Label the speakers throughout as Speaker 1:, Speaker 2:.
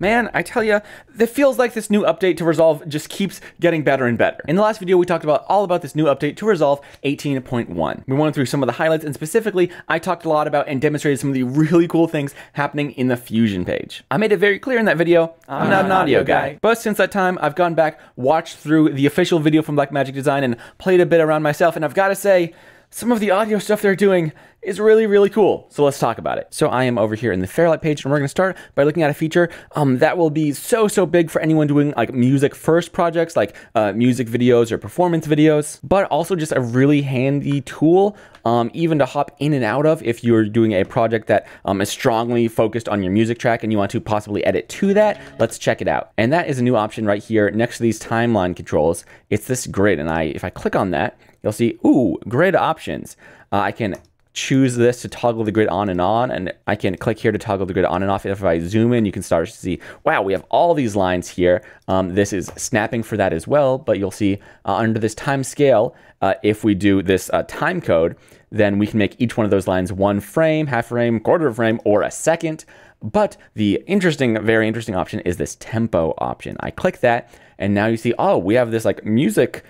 Speaker 1: Man, I tell you, it feels like this new update to Resolve just keeps getting better and better. In the last video, we talked about all about this new update to Resolve 18.1. We went through some of the highlights, and specifically, I talked a lot about and demonstrated some of the really cool things happening in the Fusion page. I made it very clear in that video, I'm not an audio guy. But since that time, I've gone back, watched through the official video from Blackmagic Design, and played a bit around myself, and I've got to say, some of the audio stuff they're doing is really, really cool. So let's talk about it. So I am over here in the Fairlight page and we're gonna start by looking at a feature um, that will be so, so big for anyone doing like music first projects like uh, music videos or performance videos, but also just a really handy tool um, even to hop in and out of if you're doing a project that um, is strongly focused on your music track and you want to possibly edit to that, let's check it out. And that is a new option right here next to these timeline controls. It's this grid and I, if I click on that, you'll see, ooh, grid options. Uh, I can choose this to toggle the grid on and on and I can click here to toggle the grid on and off. If I zoom in, you can start to see, wow, we have all these lines here. Um, this is snapping for that as well, but you'll see uh, under this time scale, uh, if we do this uh, time code, then we can make each one of those lines one frame, half frame, quarter of frame, or a second. But the interesting, very interesting option is this tempo option. I click that and now you see, oh, we have this like music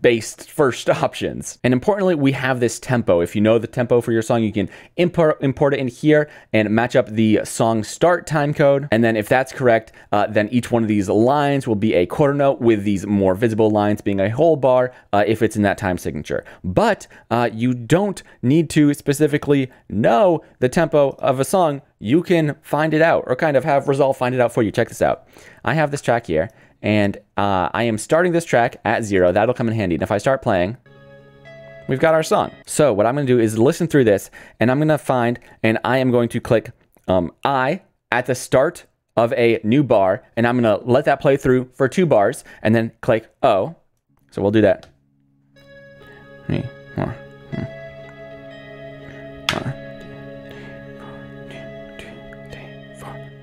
Speaker 1: based first options. And importantly, we have this tempo. If you know the tempo for your song, you can import, import it in here and match up the song start time code. And then if that's correct, uh, then each one of these lines will be a quarter note with these more visible lines being a whole bar uh, if it's in that time signature. But uh, you don't need to specifically know the tempo of a song. You can find it out or kind of have Resolve find it out for you. Check this out. I have this track here and uh, I am starting this track at zero. That'll come in handy. And if I start playing, we've got our song. So what I'm going to do is listen through this, and I'm going to find, and I am going to click um, I at the start of a new bar, and I'm going to let that play through for two bars, and then click O. So we'll do that. Three, four,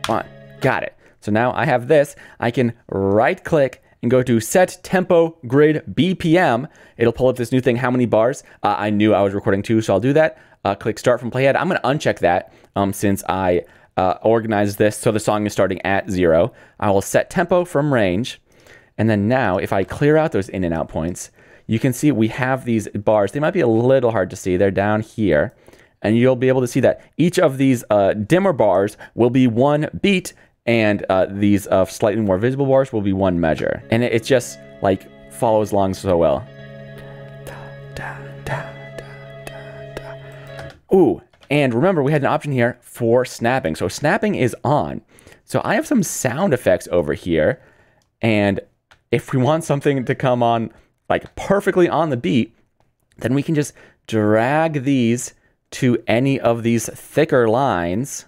Speaker 1: one. Got it. So now I have this. I can right click and go to set tempo grid BPM. It'll pull up this new thing, how many bars. Uh, I knew I was recording two, so I'll do that. Uh, click start from playhead. I'm going to uncheck that um, since I uh, organized this so the song is starting at zero. I will set tempo from range. And then now if I clear out those in and out points, you can see we have these bars. They might be a little hard to see. They're down here. And you'll be able to see that each of these uh, dimmer bars will be one beat and uh, these uh, slightly more visible bars will be one measure. And it, it just like follows along so well. Ooh, and remember we had an option here for snapping. So snapping is on. So I have some sound effects over here. And if we want something to come on like perfectly on the beat, then we can just drag these to any of these thicker lines.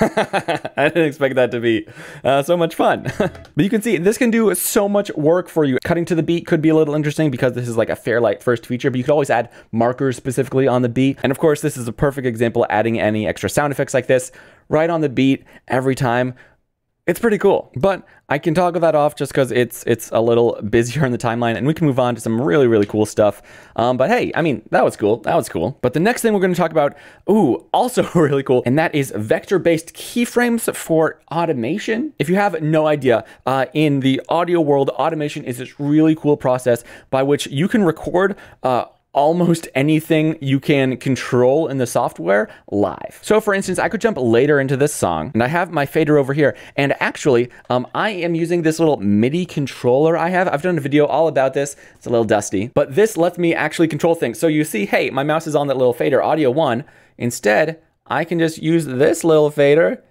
Speaker 1: I didn't expect that to be uh, so much fun. but you can see this can do so much work for you. Cutting to the beat could be a little interesting because this is like a Fairlight first feature, but you could always add markers specifically on the beat. And of course, this is a perfect example adding any extra sound effects like this right on the beat every time it's pretty cool. But I can toggle that off just because it's it's a little busier in the timeline and we can move on to some really, really cool stuff. Um, but hey, I mean, that was cool. That was cool. But the next thing we're going to talk about, ooh, also really cool, and that is vector-based keyframes for automation. If you have no idea, uh, in the audio world, automation is this really cool process by which you can record uh, almost anything you can control in the software live. So for instance, I could jump later into this song and I have my fader over here. And actually, um, I am using this little MIDI controller I have. I've done a video all about this. It's a little dusty, but this lets me actually control things. So you see, hey, my mouse is on that little fader, audio one. Instead, I can just use this little fader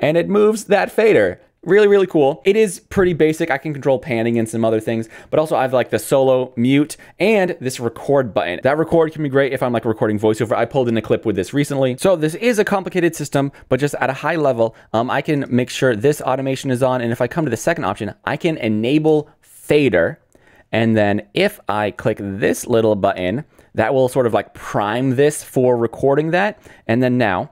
Speaker 1: and it moves that fader. Really, really cool. It is pretty basic. I can control panning and some other things, but also I have like the solo mute and this record button. That record can be great if I'm like recording voiceover. I pulled in a clip with this recently. So this is a complicated system, but just at a high level, um, I can make sure this automation is on. And if I come to the second option, I can enable fader. And then if I click this little button, that will sort of like prime this for recording that. And then now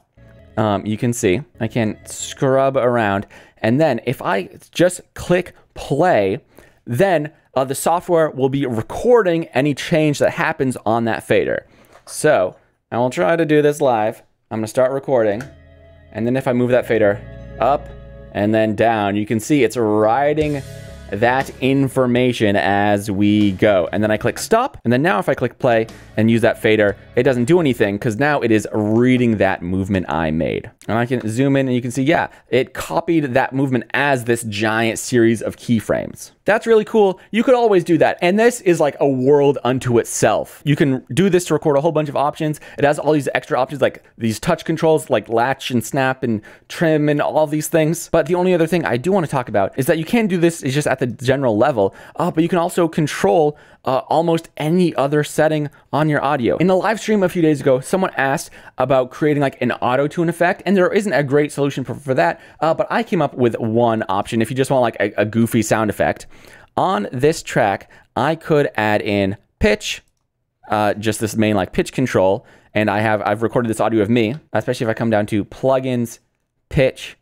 Speaker 1: um, you can see I can scrub around. And then if I just click play, then uh, the software will be recording any change that happens on that fader. So I will try to do this live. I'm gonna start recording. And then if I move that fader up and then down, you can see it's writing that information as we go. And then I click stop. And then now if I click play and use that fader, it doesn't do anything because now it is reading that movement I made. And I can zoom in and you can see, yeah, it copied that movement as this giant series of keyframes. That's really cool. You could always do that. And this is like a world unto itself. You can do this to record a whole bunch of options. It has all these extra options like these touch controls like latch and snap and trim and all these things. But the only other thing I do want to talk about is that you can do this is just at the general level, uh, but you can also control uh, almost any other setting on your audio. In the live stream a few days ago, someone asked about creating like an auto tune effect, and there isn't a great solution for, for that, uh, but I came up with one option if you just want like a, a goofy sound effect. On this track, I could add in pitch, uh, just this main like pitch control, and I have I've recorded this audio of me, especially if I come down to plugins, pitch,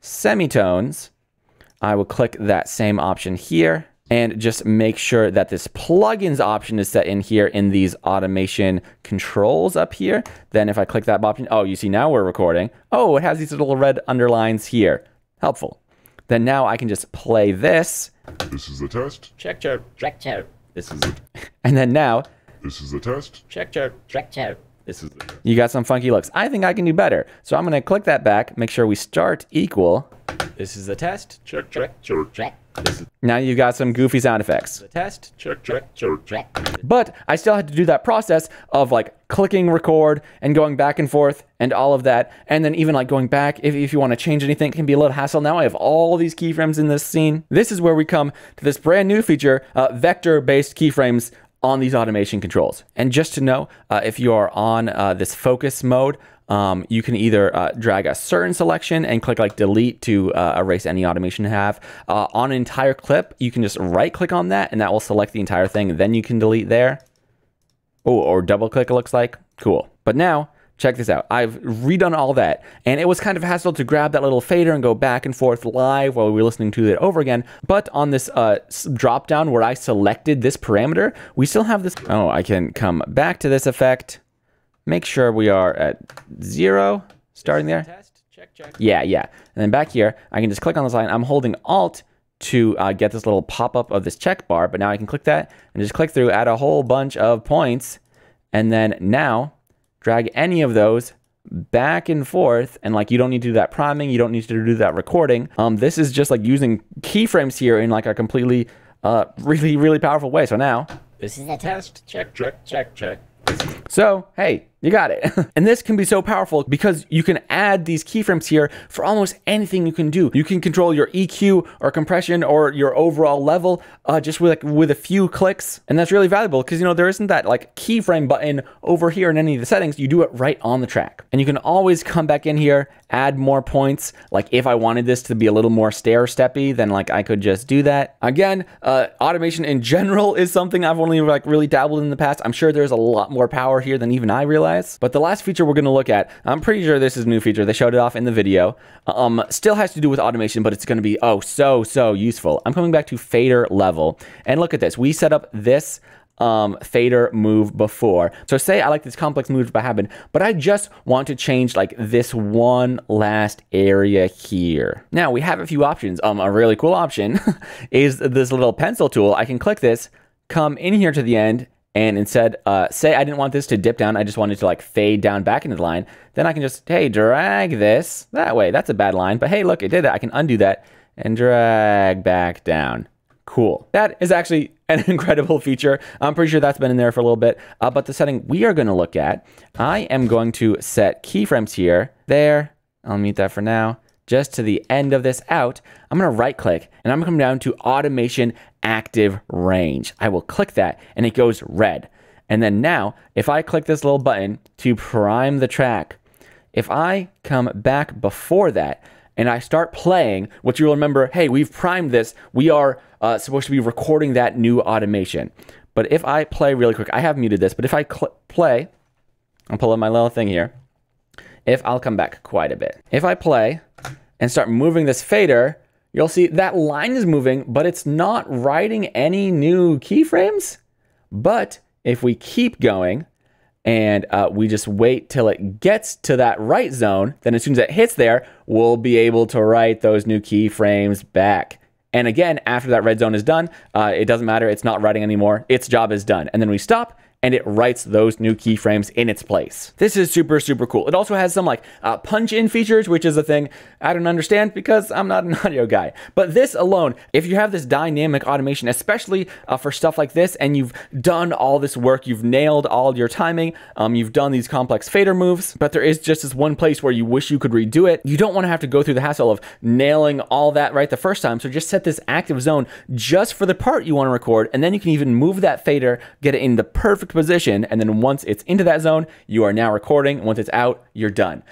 Speaker 1: semitones. I will click that same option here and just make sure that this plugins option is set in here in these automation controls up here. Then if I click that option, oh, you see now we're recording. Oh, it has these little red underlines here. Helpful. Then now I can just play this.
Speaker 2: This is the test.
Speaker 3: Check, check, check, check.
Speaker 2: This is the,
Speaker 1: And then now
Speaker 2: this is the test.
Speaker 3: Check, check, check, check.
Speaker 2: This is
Speaker 1: you got some funky looks. I think I can do better. So I'm going to click that back, make sure we start equal.
Speaker 3: This is the test.
Speaker 2: Check, check, check.
Speaker 3: Check.
Speaker 1: Now you've got some goofy sound effects.
Speaker 3: The test.
Speaker 2: check, check, check.
Speaker 3: Check.
Speaker 1: But I still had to do that process of like clicking record and going back and forth and all of that. And then even like going back, if, if you want to change anything, it can be a little hassle. Now I have all these keyframes in this scene. This is where we come to this brand new feature, uh, vector-based keyframes on these automation controls. And just to know, uh, if you are on uh, this focus mode, um, you can either uh, drag a certain selection and click like delete to uh, erase any automation you have. Uh, on an entire clip, you can just right click on that and that will select the entire thing. Then you can delete there. Oh, or double click it looks like. Cool. But now, check this out. I've redone all that, and it was kind of a hassle to grab that little fader and go back and forth live while we were listening to it over again. But on this uh, drop down where I selected this parameter, we still have this. Oh, I can come back to this effect, make sure we are at zero, starting there.
Speaker 3: Test. Check, check.
Speaker 1: Yeah, yeah. And then back here, I can just click on this line. I'm holding Alt to uh, get this little pop-up of this check bar, but now I can click that and just click through, add a whole bunch of points, and then now drag any of those back and forth and like you don't need to do that priming you don't need to do that recording um this is just like using keyframes here in like a completely uh really really powerful way so now
Speaker 3: This is a test. Check, check, check, check.
Speaker 1: So, hey, you got it. and this can be so powerful because you can add these keyframes here for almost anything you can do. You can control your EQ or compression or your overall level uh, just with like, with a few clicks. And that's really valuable because, you know, there isn't that like keyframe button over here in any of the settings. You do it right on the track. And you can always come back in here, add more points. Like if I wanted this to be a little more stair steppy, then like I could just do that. Again, uh, automation in general is something I've only like really dabbled in the past. I'm sure there's a lot more power here than even I But the last feature we're going to look at, I'm pretty sure this is a new feature. They showed it off in the video. Um, still has to do with automation, but it's going to be, oh, so, so useful. I'm coming back to fader level. And look at this. We set up this um, fader move before. So say I like this complex move by habit, but I just want to change like this one last area here. Now we have a few options. Um, a really cool option is this little pencil tool. I can click this, come in here to the end, and instead, uh, say I didn't want this to dip down, I just wanted to like fade down back into the line, then I can just, hey, drag this that way. That's a bad line, but hey, look, it did it. I can undo that and drag back down. Cool. That is actually an incredible feature. I'm pretty sure that's been in there for a little bit. Uh, but the setting we are going to look at, I am going to set keyframes here, there. I'll mute that for now. Just to the end of this out, I'm going to right click and I'm to come down to automation active range. I will click that and it goes red. And then now, if I click this little button to prime the track, if I come back before that and I start playing, what you'll remember, hey, we've primed this. We are uh, supposed to be recording that new automation. But if I play really quick, I have muted this, but if I play, I'll pull up my little thing here. if I'll come back quite a bit. If I play and start moving this fader, you'll see that line is moving, but it's not writing any new keyframes. But if we keep going and uh, we just wait till it gets to that right zone, then as soon as it hits there, we'll be able to write those new keyframes back. And again, after that red zone is done, uh, it doesn't matter. It's not writing anymore. Its job is done. And then we stop and it writes those new keyframes in its place. This is super, super cool. It also has some like uh, punch in features, which is a thing I don't understand because I'm not an audio guy. But this alone, if you have this dynamic automation, especially uh, for stuff like this, and you've done all this work, you've nailed all your timing, um, you've done these complex fader moves, but there is just this one place where you wish you could redo it. You don't want to have to go through the hassle of nailing all that right the first time. So just set this active zone just for the part you want to record, and then you can even move that fader, get it in the perfect position, and then once it's into that zone, you are now recording. Once it's out, you're done.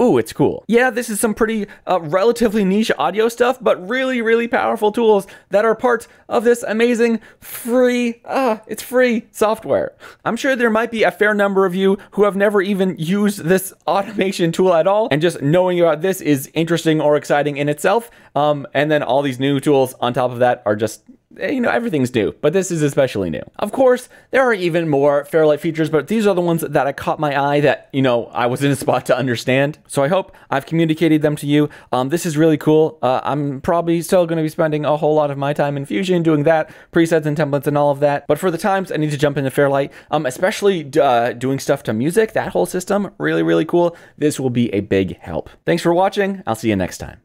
Speaker 1: Ooh, it's cool. Yeah, this is some pretty uh, relatively niche audio stuff, but really, really powerful tools that are part of this amazing free, ah, it's free software. I'm sure there might be a fair number of you who have never even used this automation tool at all, and just knowing about this is interesting or exciting in itself. Um, and then all these new tools on top of that are just you know, everything's new, but this is especially new. Of course, there are even more Fairlight features, but these are the ones that I caught my eye that, you know, I was in a spot to understand. So I hope I've communicated them to you. Um, this is really cool. Uh, I'm probably still going to be spending a whole lot of my time in Fusion doing that, presets and templates and all of that. But for the times I need to jump into Fairlight, um, especially uh, doing stuff to music, that whole system, really, really cool. This will be a big help. Thanks for watching. I'll see you next time.